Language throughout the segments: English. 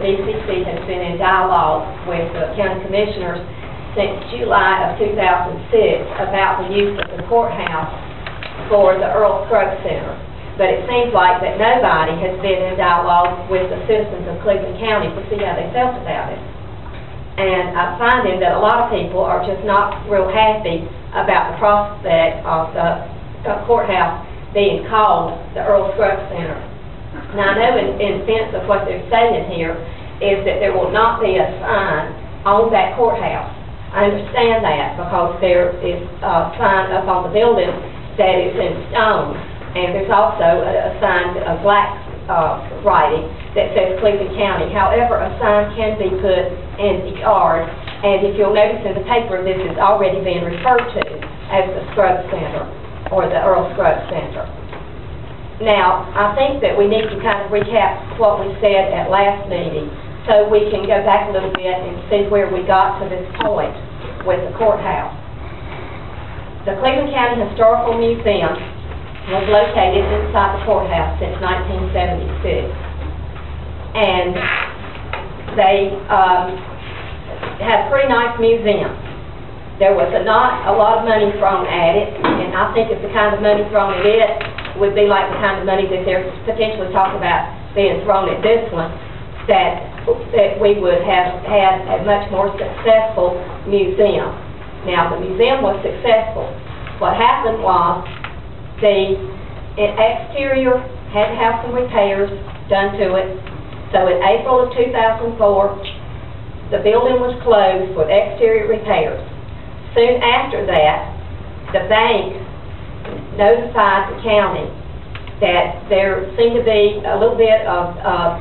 DCC has been in dialogue with the county commissioners since July of 2006 about the use of the courthouse for the Earl Scruggs Center. But it seems like that nobody has been in dialogue with the citizens of Cleveland County to see how they felt about it. And I'm finding that a lot of people are just not real happy about the prospect of the courthouse being called the Earl Scruggs Center. Now, I know in, in sense of what they're saying here is that there will not be a sign on that courthouse. I understand that because there is a sign up on the building that is in stone. And there's also a, a sign, a black uh, writing that says Cleveland County. However, a sign can be put in the yard, and if you'll notice in the paper, this is already being referred to as the Scruggs Center, or the Earl Scruggs Center. Now, I think that we need to kind of recap what we said at last meeting, so we can go back a little bit and see where we got to this point with the courthouse. The Cleveland County Historical Museum was located inside the courthouse since 1976. And they um, had a pretty nice museum. There was a not a lot of money thrown at it, and I think if the kind of money thrown at it would be like the kind of money that they're potentially talking about being thrown at this one, that, that we would have had a much more successful museum. Now, the museum was successful. What happened was the exterior had to have some repairs done to it. So in April of 2004, the building was closed with exterior repairs. Soon after that, the bank notified the county that there seemed to be a little bit of uh,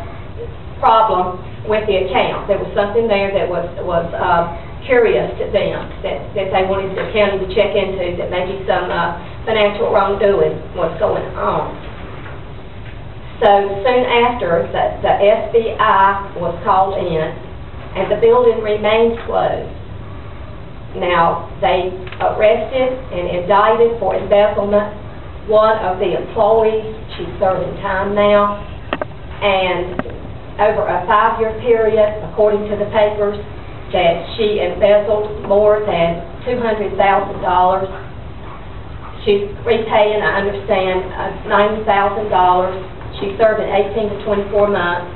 problem with the account. There was something there that was was uh, curious to them that that they wanted the county to check into that maybe some uh, financial wrongdoing was going on. So soon after, the, the FBI was called in, and the building remained closed. Now, they arrested and indicted for embezzlement one of the employees. She's serving time now. And over a five-year period, according to the papers, that she embezzled more than $200,000 She's repaying, I understand, uh, $90,000. She's serving 18 to 24 months.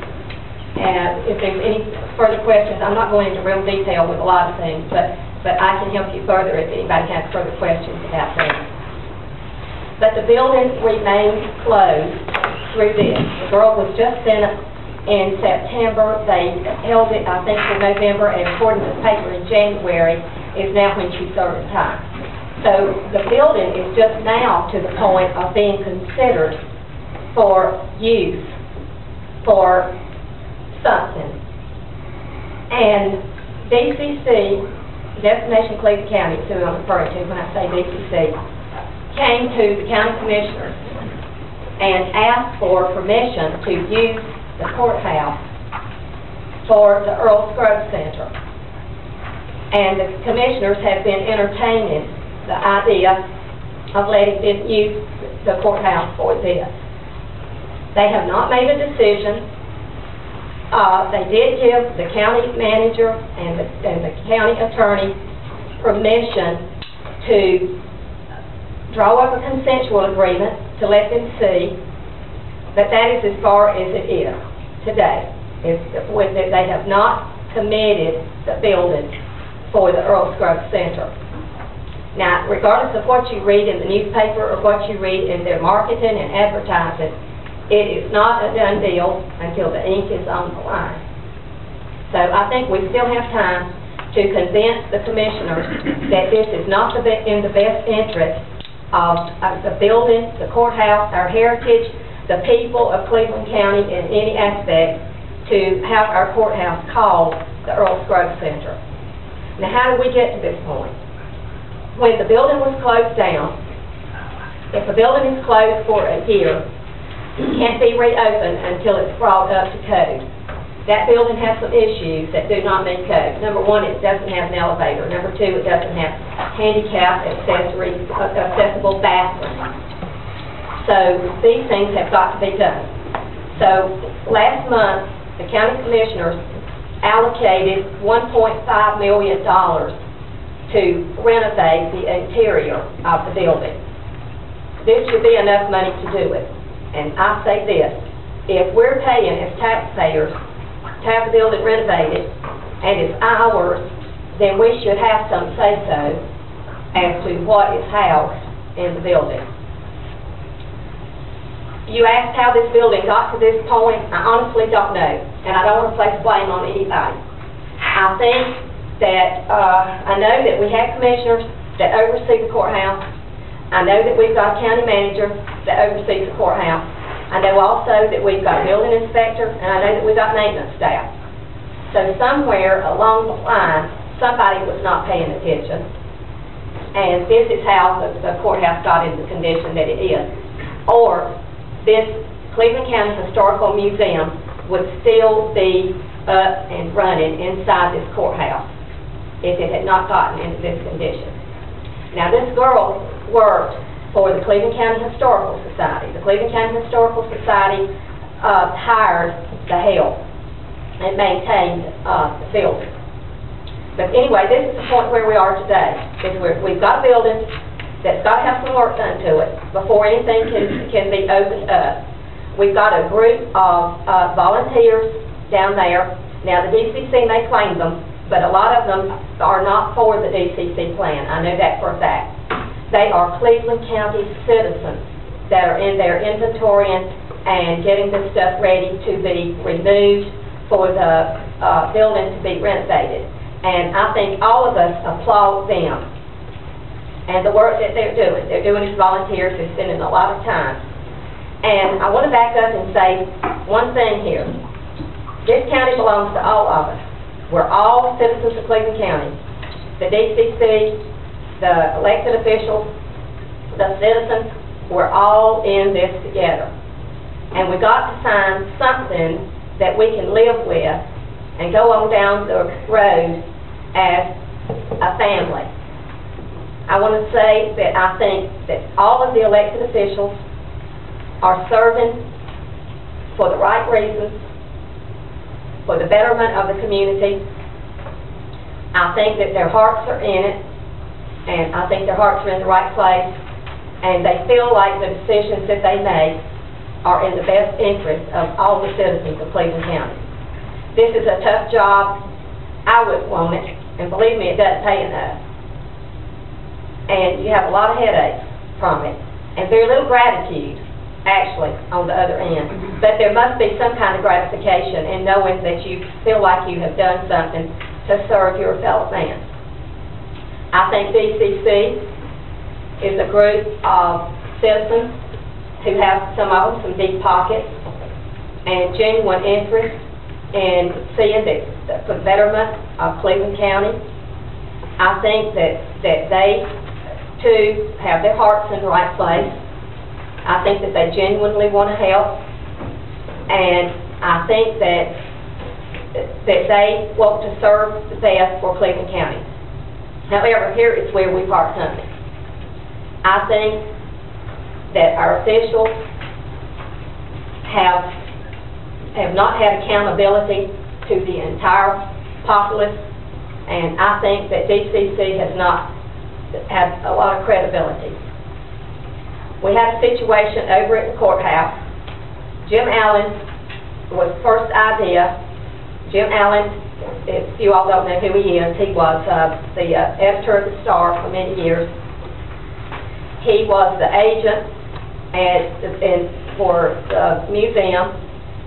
And if there's any further questions, I'm not going into real detail with a lot of things, but, but I can help you further if anybody has further questions about that. But the building remained closed through this. The girl was just sent in September. They held it, I think, for November, and according to the paper in January is now when she served time. So the building is just now to the point of being considered for use for something. And DCC, Destination Cleveland County, is who I'm referring to when I say DCC, came to the county commissioners and asked for permission to use the courthouse for the Earl Scruggs Center. And the commissioners have been entertaining the idea of letting them use the courthouse for this. They have not made a decision. Uh, they did give the county manager and the, and the county attorney permission to draw up a consensual agreement to let them see, that that is as far as it is today. It, they have not committed the building for the Earl Scruggs Center. Now, regardless of what you read in the newspaper or what you read in their marketing and advertising, it is not a done deal until the ink is on the line. So I think we still have time to convince the commissioners that this is not the in the best interest of, the building, the courthouse, our heritage, the people of Cleveland County in any aspect to have our courthouse called the Earl Scruggs Center. Now, how did we get to this point? when the building was closed down, if a building is closed for a year, can't be reopened until it's brought up to code. That building has some issues that do not meet code. Number one, it doesn't have an elevator. Number two, it doesn't have handicap accessory, accessible bathrooms. So these things have got to be done. So last month, the county commissioners allocated one point five million dollars to renovate the interior of the building. This should be enough money to do it. And I say this, if we're paying as taxpayers to have the building renovated, and it's ours, then we should have some say-so as to what is housed in the building. You asked how this building got to this point, I honestly don't know, and I don't want to place blame on anybody. I think that, uh, I know that we have commissioners that oversee the courthouse. I know that we've got a county manager that oversees the courthouse. I know also that we've got a building inspector, and I know that we've got maintenance staff. So somewhere along the line, somebody was not paying attention, and this is how the the courthouse got in the condition that it is. Or this Cleveland County Historical Museum would still be up and running inside this courthouse if it had not gotten into this condition. Now, this girl worked for the Cleveland County Historical Society. The Cleveland County Historical Society uh, hired the help and maintained uh, the building. But anyway, this is the point where we are today, is we're, we've got a building that's got to have some work done to it before anything can, can be opened up. We've got a group of uh, volunteers down there. Now, the DCC may claim them, but a lot of them are not for the DCC plan. I know that for a fact. They are Cleveland County citizens that are in there inventorying and getting this stuff ready to be removed for the uh, building to be renovated. And I think all of us applaud them and the work that they're doing. They're doing it as volunteers, they're spending a lot of time. And I want to back up and say one thing here. This county belongs to all of us. We're all citizens of Cleveland County. The DCC, the elected officials, the citizens, we're all in this together. And we got to find something that we can live with and go on down the road as a family. I want to say that I think that all of the elected officials are serving for the right reasons, for the betterment of the community. I think that their hearts are in it, and I think their hearts are in the right place, and they feel like the decisions that they make are in the best interest of all the citizens of Cleveland County. This is a tough job. I would want it, and believe me, it doesn't pay enough and you have a lot of headaches from it, and very little gratitude, actually, on the other end. But there must be some kind of gratification in knowing that you feel like you have done something to serve your fellow man. I think DCC is a group of citizens who have, some of them, some deep pockets and genuine interest in seeing for the betterment of Cleveland County. I think that, that they to have their hearts in the right place. I think that they genuinely want to help. And I think that, that they want to serve the best for Cleveland County. However, here is where we part company. I think that our officials have, have not had accountability to the entire populace, and I think that DCC has not had a lot of credibility. We had a situation over at the courthouse. Jim Allen was first idea. Jim Allen, if you all don't know who he is, he was uh, the uh, editor of the Star for many years. He was the agent and, and for the museum.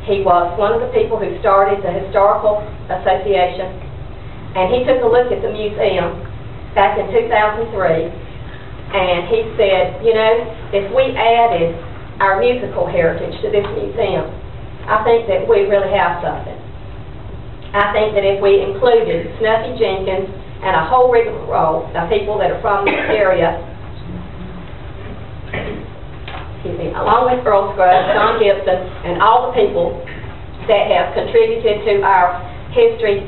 He was one of the people who started the Historical Association. And he took a look at the museum back in 2003, and he said, you know, if we added our musical heritage to this museum, I think that we really have something. I think that if we included Snuffy Jenkins and a whole rigmarole of people that are from this area, excuse me, along with Earl Scruggs, Don Gibson, and all the people that have contributed to our history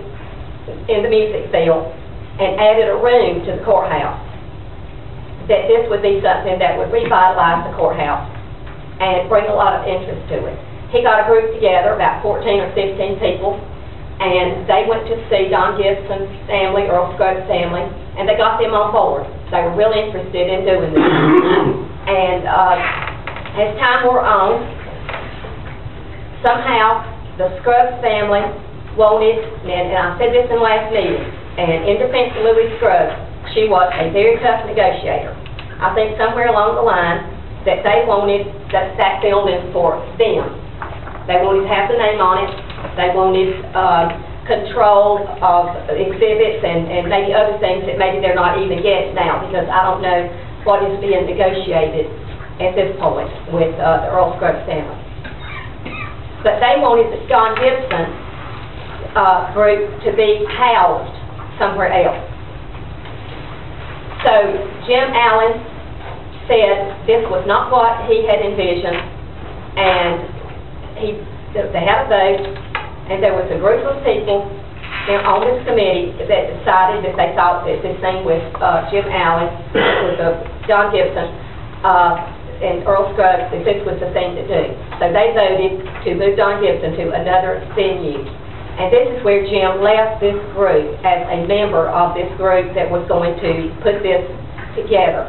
in the music field, and added a room to the courthouse, that this would be something that would revitalize the courthouse and bring a lot of interest to it. he got a group together, about fourteen or fifteen people, and they went to see Don Gibson's family, Earl Scruggs' family, and they got them on board. They were really interested in doing this. And, uh, as time wore on, somehow, the Scruggs family wanted, and, and I said this in last meeting, and in defense of Louise Scruggs, she was a very tough negotiator. I think somewhere along the line, that they wanted that, that building for them. They wanted to have the name on it, they wanted, uh, control of exhibits and, and maybe other things that maybe they're not even getting now, because I don't know what is being negotiated at this point with, uh, the Earl Scruggs family. But they wanted the Don Gibson, uh, group to be housed somewhere else. So Jim Allen said this was not what he had envisioned, and he, they had a vote, and there was a group of people there on this committee that decided that they thought that this thing with, uh, Jim Allen, with, uh, Don Gibson, uh, and Earl Scruggs, that this was the thing to do. So they voted to move Don Gibson to another venue. And this is where Jim left this group as a member of this group that was going to put this together.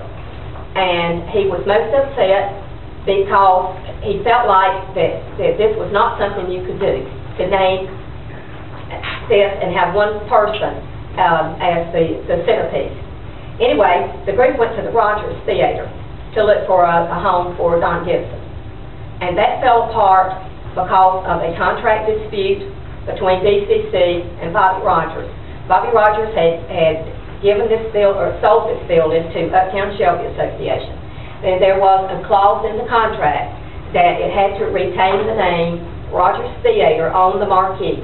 And he was most upset because he felt like that, that this was not something you could do, to name this and have one person um, as the, the centerpiece. Anyway, the group went to the Rogers Theater to look for a, a home for Don Gibson. And that fell apart because of a contract dispute between DCC and Bobby Rogers. Bobby Rogers had, had given this bill, or sold this building to Uptown Shelby Association. And there was a clause in the contract that it had to retain the name Rogers Theater on the marquee.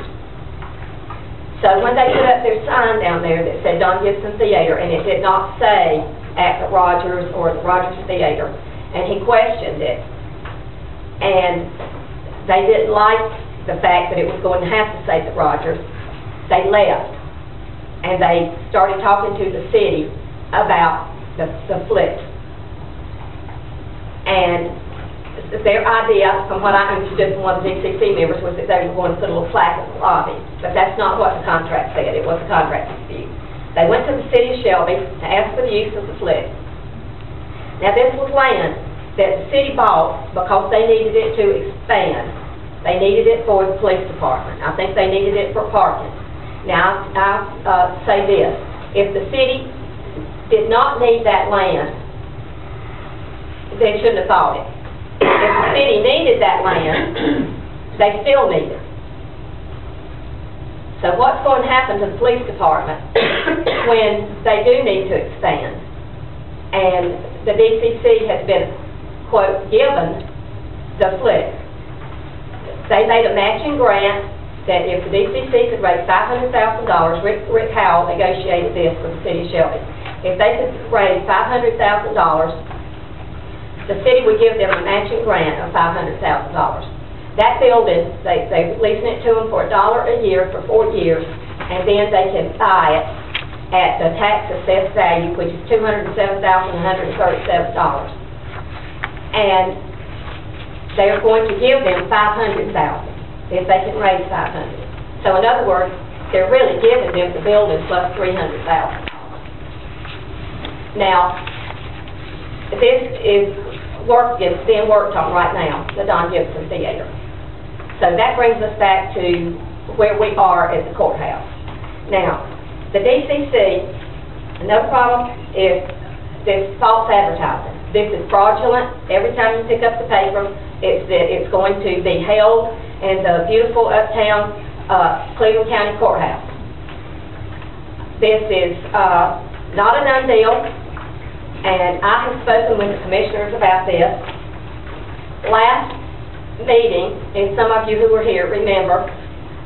So when they put up their sign down there that said Don Gibson Theater, and it did not say at the Rogers or the Rogers Theater, and he questioned it. And they didn't like the fact that it was going to have to say the Rogers. They left, and they started talking to the city about the, the flip. And their idea, from what I understood from one of the DCC members, was that they were going to put a little plaque in the lobby. But that's not what the contract said. It was a contract dispute. They went to the city of Shelby to ask for the use of the flip. Now, this was land that the city bought because they needed it to expand. They needed it for the police department. I think they needed it for parking. Now, I uh, say this, if the city did not need that land, they shouldn't have bought it. If the city needed that land, they still need it. So what's going to happen to the police department when they do need to expand? And the DCC has been, quote, given the flip. They made a matching grant that if the DCC could raise five hundred thousand dollars, Rick, Rick Howell negotiated this with the city of Shelby. If they could raise five hundred thousand dollars, the city would give them a matching grant of five hundred thousand dollars. That building, they, they're leasing it to them for a dollar a year for four years, and then they can buy it at the tax assessed value, which is two hundred and they are going to give them $500,000 if they can raise five hundred. So in other words, they're really giving them the building plus $300,000. Now, this is work, is being worked on right now, the Don Gibson Theater. So that brings us back to where we are at the courthouse. Now, the DCC, another problem is this false advertising. This is fraudulent. Every time you pick up the paper, it's that it's going to be held in the beautiful uptown uh, Cleveland County Courthouse. This is uh, not a done deal, and I have spoken with the commissioners about this. Last meeting, and some of you who were here remember,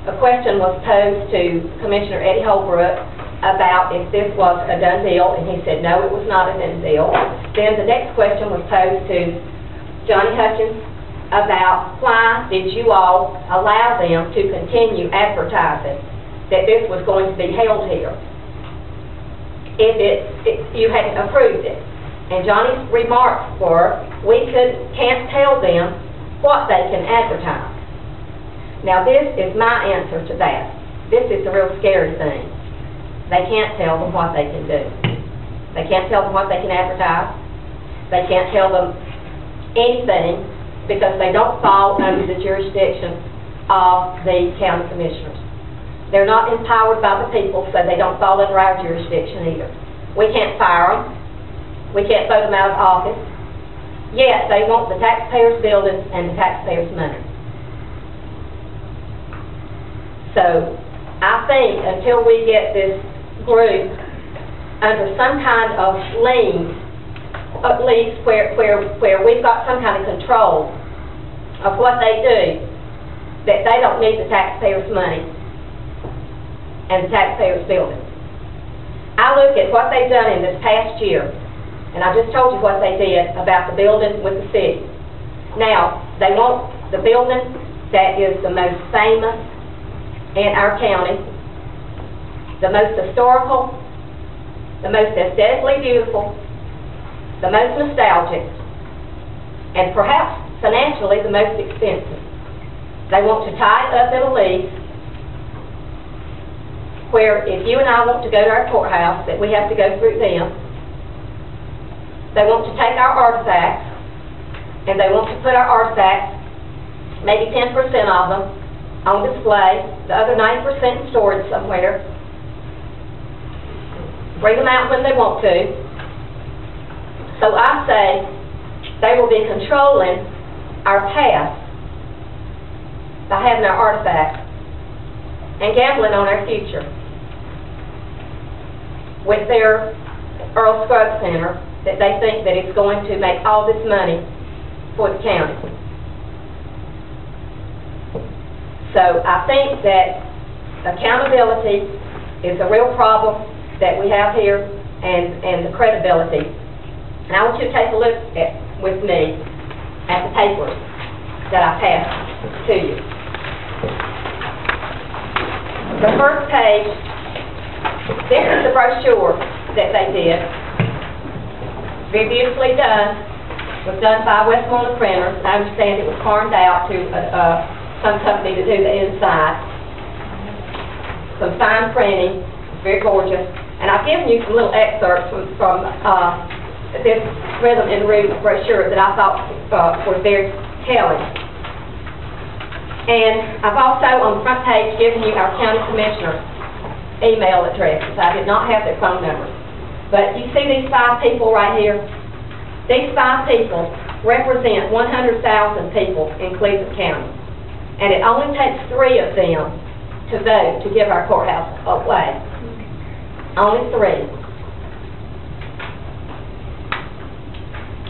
a question was posed to Commissioner Eddie Holbrook about if this was a done deal, and he said, no, it was not a done deal. Then the next question was posed to Johnny Hutchins about why did you all allow them to continue advertising that this was going to be held here? If it, if you hadn't approved it. And Johnny's remarks were, we could, can't tell them what they can advertise. Now, this is my answer to that. This is the real scary thing. They can't tell them what they can do. They can't tell them what they can advertise. They can't tell them anything because they don't fall under the jurisdiction of the county commissioners. They're not empowered by the people, so they don't fall under our jurisdiction either. We can't fire them. We can't vote them out of office. Yet, they want the taxpayers' buildings and the taxpayers' money. So, I think until we get this group under some kind of lien, at least where, where, where we've got some kind of control of what they do, that they don't need the taxpayers' money and taxpayers' buildings. I look at what they've done in this past year, and I just told you what they did about the building with the city. Now, they want the building that is the most famous in our county, the most historical, the most aesthetically beautiful, the most nostalgic, and perhaps financially the most expensive. They want to tie it up in a lease where if you and I want to go to our courthouse, that we have to go through them. They want to take our artifacts, and they want to put our artifacts, maybe ten percent of them, on display, the other ninety percent in storage somewhere. Bring them out when they want to. So I say, they will be controlling our past by having our artifacts and gambling on our future with their Earl Scruggs Center, that they think that it's going to make all this money for the county. So I think that accountability is a real problem that we have here, and, and the credibility. And I want you to take a look at, with me, at the papers that I passed to you. The first page, this is the brochure that they did. Very beautifully done. Was done by Westmoreland Printers. I understand it was farmed out to, uh, uh, some company to do the inside. Some fine printing, very gorgeous. And I've given you some little excerpts from, from, uh, this Rhythm and Root brochure that I thought, uh, was very telling. And I've also, on the front page, given you our county commissioner email addresses. I did not have their phone numbers. But you see these five people right here? These five people represent 100,000 people in Cleveland County. And it only takes three of them to vote to give our courthouse away. Only three.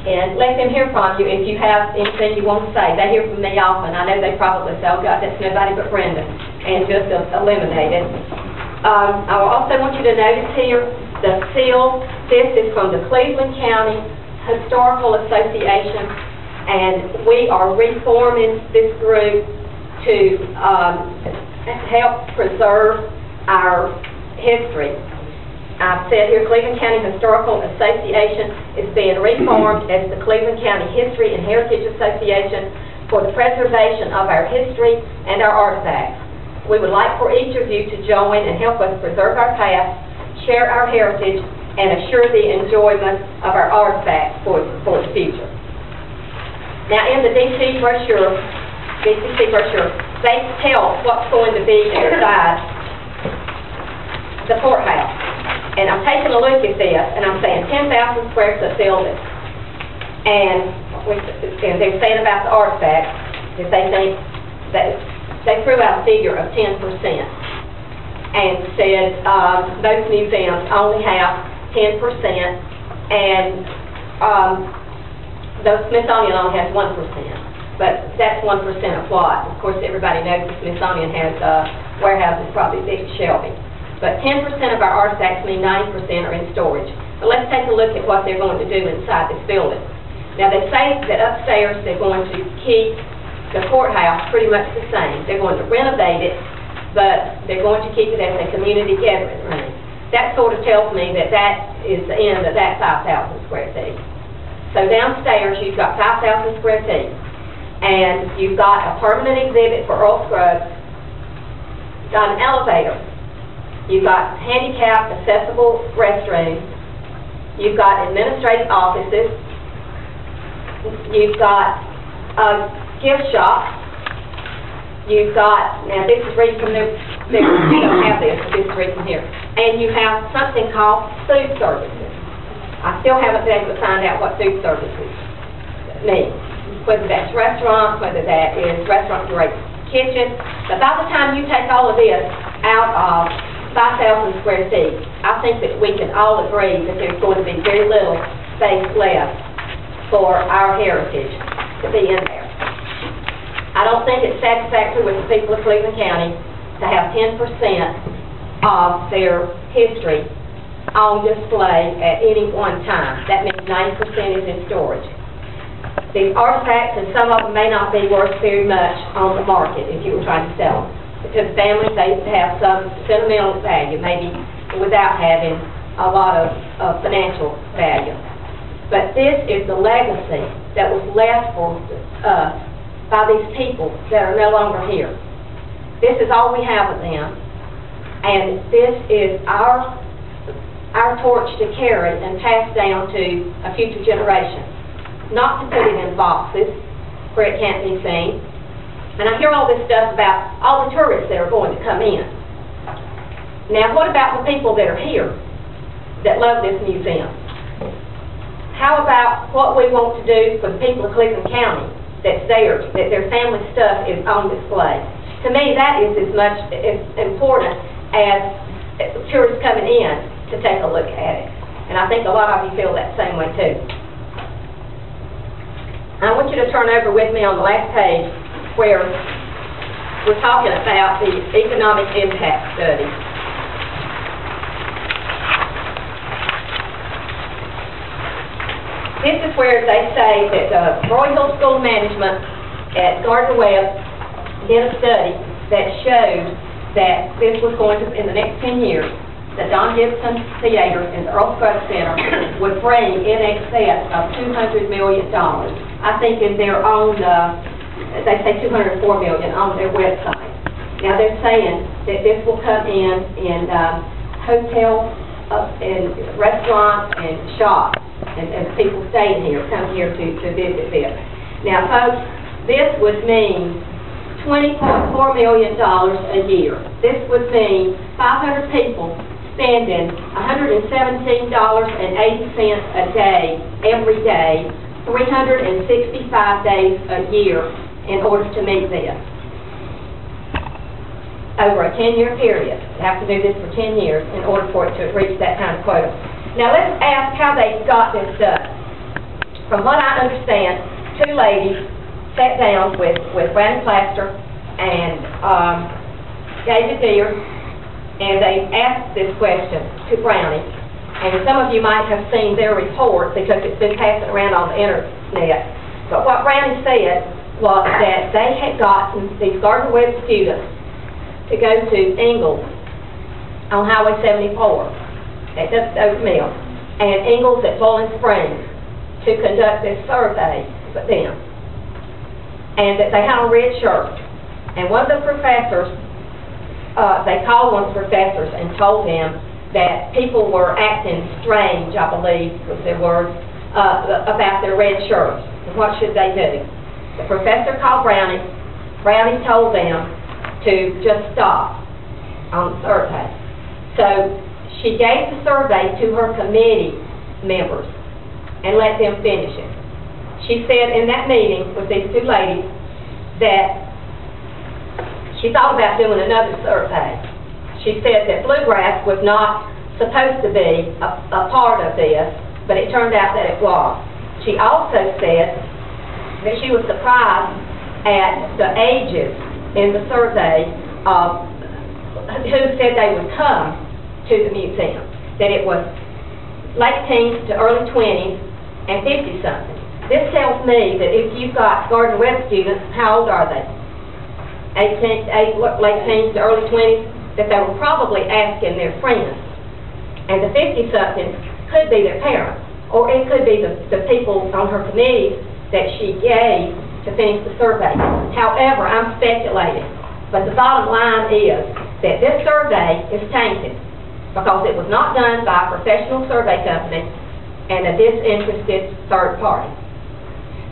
And let them hear from you if you have anything you want to say. They hear from me often. I know they probably say, oh, God, that's nobody but Brenda, and just eliminate it. Um, I also want you to notice here, the seal, this is from the Cleveland County Historical Association, and we are reforming this group to um, help preserve our history. I've said here, Cleveland County Historical Association is being reformed as the Cleveland County History and Heritage Association for the preservation of our history and our artifacts. We would like for each of you to join and help us preserve our past, share our heritage, and assure the enjoyment of our artifacts for, for the future. Now, in the DC brochure, DCC brochure, they tell what's going to be inside the courthouse. And I'm taking a look at this, and I'm saying ten thousand square foot building. And, and they're saying about the artifacts, that they think, that, they threw out a figure of ten percent. And said, um, most museums only have ten percent, and, um, the Smithsonian only has one percent. But that's one percent of what? Of course, everybody knows the Smithsonian has, uh, warehouses probably big Shelby. But ten percent of our artifacts mean ninety percent are in storage. But let's take a look at what they're going to do inside this building. Now, they say that upstairs, they're going to keep the courthouse pretty much the same. They're going to renovate it, but they're going to keep it as a community gathering room. That sort of tells me that that is the end of that five thousand square feet. So downstairs, you've got five thousand square feet. And you've got a permanent exhibit for Earl Scruggs, You've got an elevator, you've got handicap accessible restrooms, you've got administrative offices, you've got a gift shop, you've got, now this is reading from the, there, you don't have this, this is reading here, and you have something called food services. I still haven't been able to find out what food services mean, whether that's restaurants, whether that is restaurant direct kitchen, but by the time you take all of this out of five thousand square feet, I think that we can all agree that there's going to be very little space left for our heritage to be in there. I don't think it's satisfactory with the people of Cleveland County to have ten percent of their history on display at any one time. That means ninety percent is in storage. These artifacts, and some of them may not be worth very much on the market if you were trying to sell them. Because families, they have some sentimental value, maybe without having a lot of, of financial value. But this is the legacy that was left for us by these people that are no longer here. This is all we have of them, and this is our, our torch to carry and pass down to a future generation. Not to put it in boxes where it can't be seen. And I hear all this stuff about all the tourists that are going to come in. Now, what about the people that are here that love this museum? How about what we want to do for the people of Cleveland County that's theirs, that their family stuff is on display? To me, that is as much as important as tourists coming in to take a look at it. And I think a lot of you feel that same way too. I want you to turn over with me on the last page where we're talking about the economic impact study. This is where they say that the Roy Hill School Management at Gardner Webb did a study that showed that this was going to, in the next 10 years, the Don Gibson Theater and the Earl Scruggs Center would bring in excess of $200 million. I think in their own, uh, they say 204 million on their website. Now, they're saying that this will come in, in um, hotels, uh, and restaurants, and shops, and, and people staying here, come here to, to visit this. Now, folks, this would mean $20.4 million a year. This would mean 500 people spending $117.80 a day, every day, 365 days a year in order to meet this. Over a 10-year period. They have to do this for 10 years in order for it to reach that kind of quota. Now, let's ask how they got this done. From what I understand, two ladies sat down with, with Brandon Plaster and um, David Deere, and they asked this question to Brownie. And some of you might have seen their report because it's been passing around on the internet. But what Brownie said was that they had gotten these Gardner Webb students to go to Ingles on Highway 74 at Oak Mill and Ingles at Boiling Springs to conduct this survey with them. And that they had on red shirts. And one of the professors, uh, they called one of the professors and told him that people were acting strange, I believe was their word, uh, about their red shirts. And what should they do? The professor called Brownie. Brownie told them to just stop on the survey. So she gave the survey to her committee members and let them finish it. She said in that meeting with these two ladies that she thought about doing another survey. She said that bluegrass was not supposed to be a, a part of this, but it turned out that it was. She also said that she was surprised at the ages in the survey of who said they would come to the museum, that it was late teens to early 20s and 50-something. This tells me that if you've got Gardner Webb students, how old are they? 18, eight, late teens to early 20s? That they were probably asking their friends. And the 50-somethings could be their parents, or it could be the, the people on her committee that she gave to finish the survey. However, I'm speculating, but the bottom line is that this survey is tainted because it was not done by a professional survey company and a disinterested third party.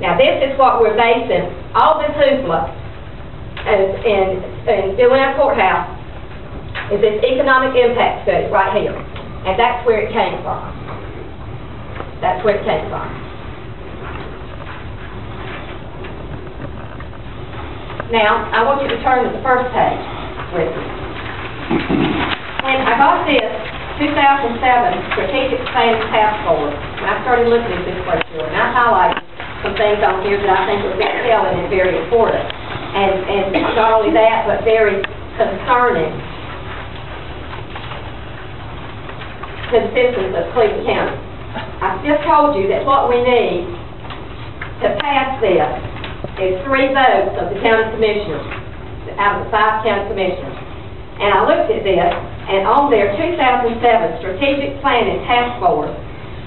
Now, this is what we're basing all this hoopla and doing our courthouse is this economic impact study right here. And that's where it came from. That's where it came from. Now, I want you to turn to the first page with me. This 2007 Strategic Planning Task Force, and I started looking at this brochure, and I highlighted some things on here that I think are very telling and very important. And, and not only that, but very concerning to the citizens of Cleveland County. I just told you that what we need to pass this is three votes of the county commissioners, out of the five county commissioners. And I looked at this, and on their 2007 Strategic Planning Task Force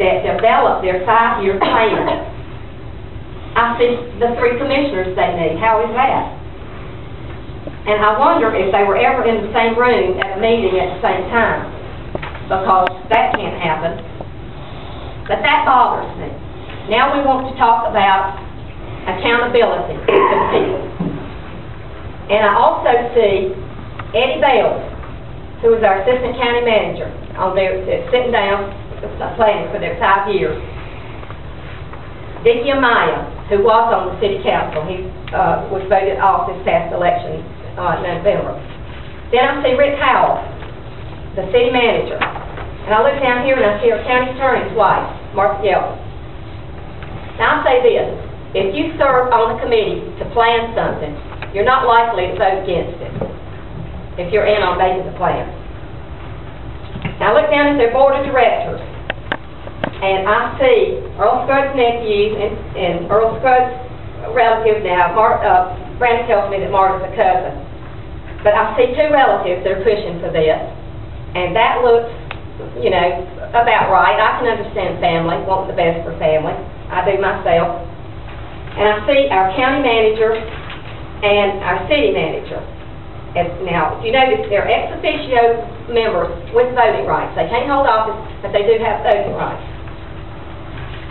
that developed their five-year plan, I see the three commissioners they need. How is that? And I wonder if they were ever in the same room at a meeting at the same time, because that can't happen. But that bothers me. Now we want to talk about accountability to people. And I also see Eddie Bell, who is our assistant county manager, on there, sitting down, uh, planning for their five years. Vicky Amaya, who was on the city council, he, uh, was voted off this past election, uh, November. Then I see Rick Howell, the city manager. And I look down here and I see our county attorney's wife, Martha Yelton. Now, I say this, if you serve on a committee to plan something, you're not likely to vote against it, if you're in on making the plan. Now, I look down at their board of directors, and I see Earl Scruggs' nephews and, and Earl Scruggs' relatives now, Mar, uh, Brandon tells me that Marta's a cousin. But I see two relatives that are pushing for this, and that looks, you know, about right. I can understand family, wanting the best for family. I do myself. And I see our county manager and our city manager. And now, if you notice, they're ex officio members with voting rights. They can't hold office, but they do have voting rights.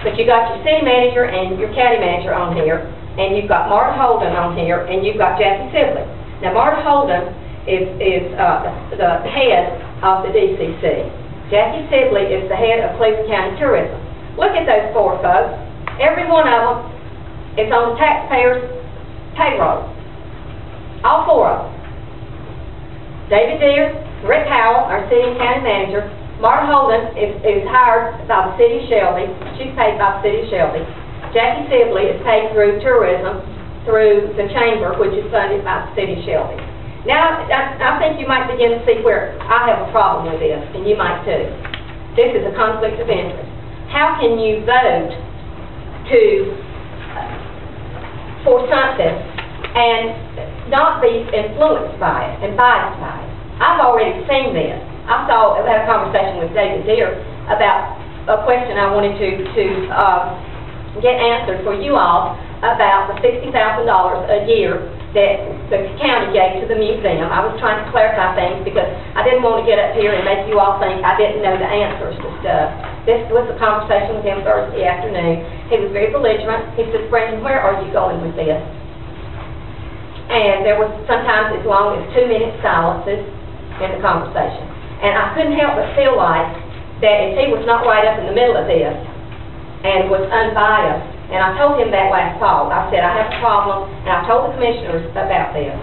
But you got your city manager and your county manager on here, and you've got Marta Holden on here, and you've got Jackie Sibley. Now, Marta Holden is, is, uh, the head of the DCC. Jackie Sibley is the head of Cleveland County Tourism. Look at those four folks. Every one of them is on the taxpayer's payroll. All four of them. David Deere, Rick Howell, our city and county manager, Marta Holden is, is hired by the city of Shelby, she's paid by the city of Shelby. Jackie Sibley is paid through tourism, through the chamber, which is funded by the city of Shelby. Now, I, I think you might begin to see where I have a problem with this, and you might too. This is a conflict of interest. How can you vote to, uh, for something and not be influenced by it and biased by it? I've already seen this. I saw, I had a conversation with David Deere about a question I wanted to, to, uh, get answered for you all about the sixty thousand dollars a year that the county gave to the museum. I was trying to clarify things because I didn't want to get up here and make you all think I didn't know the answers to stuff. This was a conversation with him Thursday afternoon. He was very belligerent. He said, Brandon, where are you going with this? And there was sometimes as long as two minute silences in the conversation. And I couldn't help but feel like that if he was not right up in the middle of this and was unbiased, and I told him that last fall, I said, I have a problem, and I told the commissioners about this,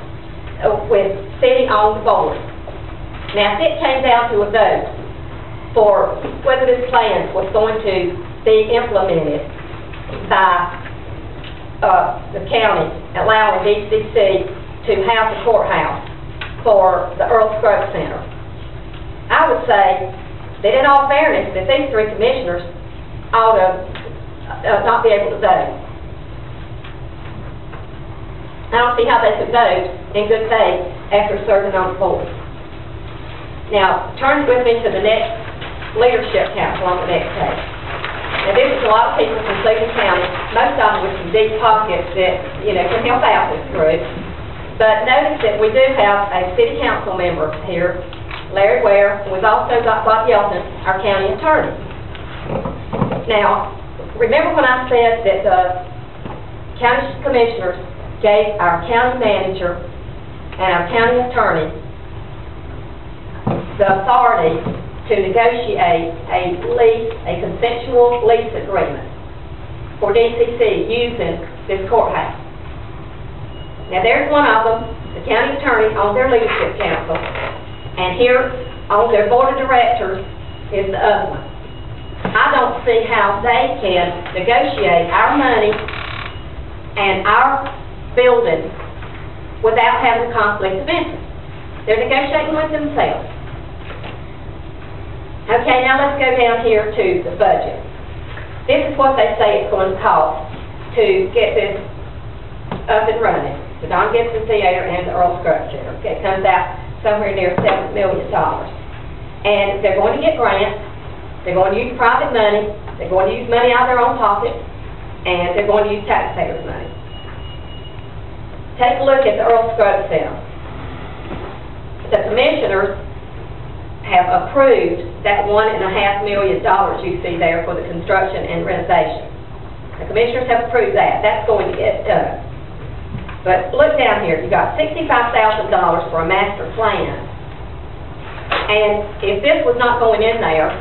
uh, with sitting on the board. Now, if it came down to a vote for whether this plan was going to be implemented by uh, the county allowing DCC to have the courthouse for the Earl Scruggs Center, I would say that in all fairness, that these three commissioners ought to uh, not be able to vote. I don't see how they could vote in good faith after serving on the board. Now, turn with me to the next leadership council on the next page. Now, this is a lot of people from Cleveland County, most of them with some deep pockets that, you know, can help out this group. But notice that we do have a city council member here, Larry Ware, and we've also got Bob Yelton, our county attorney. Now, remember when I said that the county commissioners gave our county manager and our county attorney the authority to negotiate a lease, a consensual lease agreement for DCC using this courthouse. Now, there's one of them, the county attorney on their leadership council, and here on their board of directors is the other one. I don't see how they can negotiate our money and our building without having conflict of interest. They're negotiating with themselves. Okay, now let's go down here to the budget. This is what they say it's going to cost to get this up and running, the Don Gibson Theater and the Earl Scruggs Center. Okay, it comes out somewhere near seven million dollars. And they're going to get grants, they're going to use private money, they're going to use money out of their own pocket, and they're going to use taxpayers' money. Take a look at the Earl Scruggs Center. The commissioners have approved that one and a half million dollars you see there for the construction and renovation. The commissioners have approved that. That's going to get done. But look down here. You've got $65,000 for a master plan. And if this was not going in there,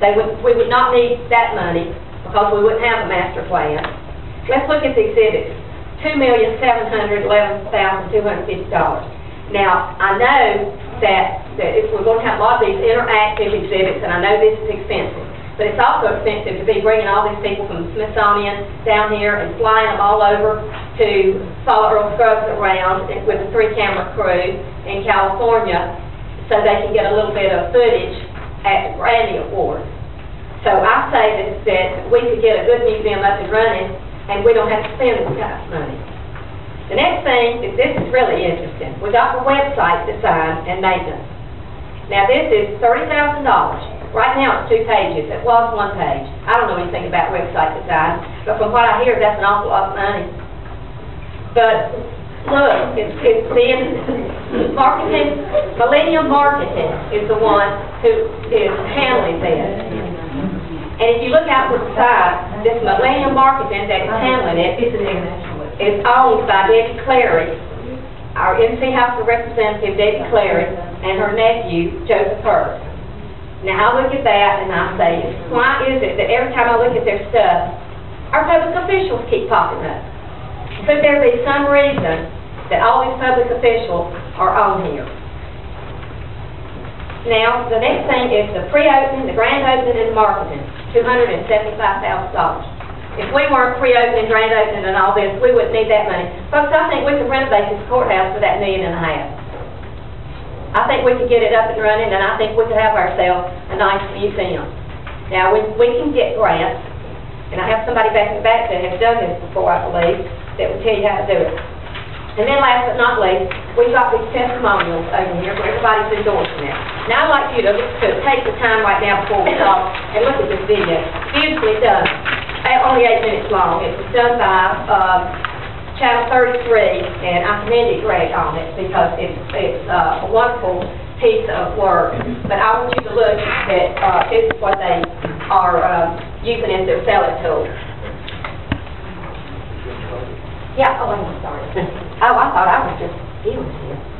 they would, we would not need that money because we wouldn't have a master plan. Let's look at the exhibits. $2,711,250. Now, I know that, that if we're going to have a lot of these interactive exhibits, and I know this is expensive, but it's also expensive to be bringing all these people from the Smithsonian down here and flying them all over to follow Earl Scruggs around with a three-camera crew in California so they can get a little bit of footage at the Grammy Awards. So I say that, that we could get a good museum up and running, and we don't have to spend this kind of money. The next thing is, this is really interesting. We got the website design and maintenance. Now, this is thirty thousand dollars. Right now, it's two pages. It was one page. I don't know anything about website design, but from what I hear, that's an awful lot of money. But, look, it's, it's being, marketing, Millennium Marketing is the one who is handling this. And if you look out to the side, this Millennium Marketing that is handling it, is owned by Debbie Clary, our NC House of Representative Debbie Clary, and her nephew, Joseph Hurst. Now, I look at that and I say, why is it that every time I look at their stuff, our public officials keep popping up? Could there be some reason that all these public officials are on here? Now, the next thing is the pre-opening, the grand opening, and marketing, $275,000. If we weren't pre-opening, grand opening, and all this, we wouldn't need that money. Folks, I think we could renovate this courthouse for that million and a half. I think we could get it up and running, and I think we could have ourselves a nice museum. Now, we, we can get grants, and I have somebody back in the back that has done this before, I believe, that will tell you how to do it. And then last but not least, we've got these testimonials over here where everybody's endorsing it. Now, I'd like you to, to take the time right now before we talk and look at this video. Beautifully done. Only eight minutes long. It was done by, um, Channel 33, and I commend Greg on it because it's, it's uh, a wonderful piece of work. But I want you to look at, uh, this is what they are, uh, using as their selling tool. Yeah, oh, I'm sorry. Oh, I thought I was just dealing here.